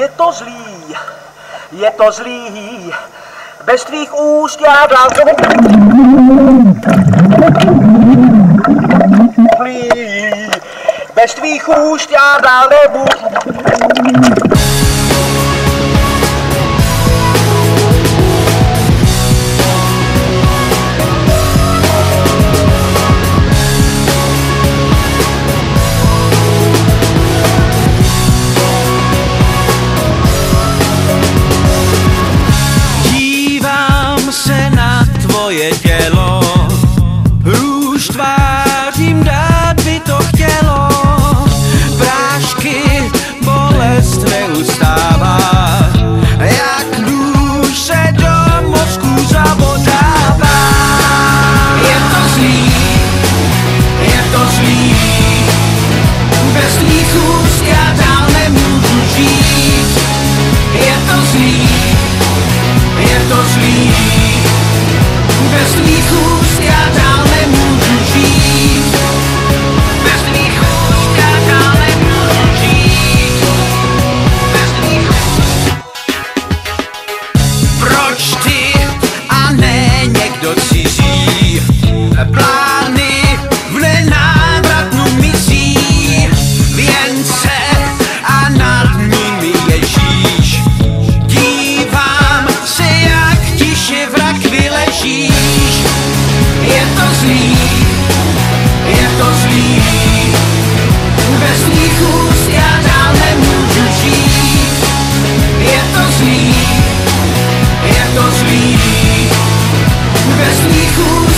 Je to zlý, je to zlý, bez tvých úst já dál nebudu. Bez tvých úst já dál nebudu. už tvářím dát by to chtělo, prášky bolestné. cool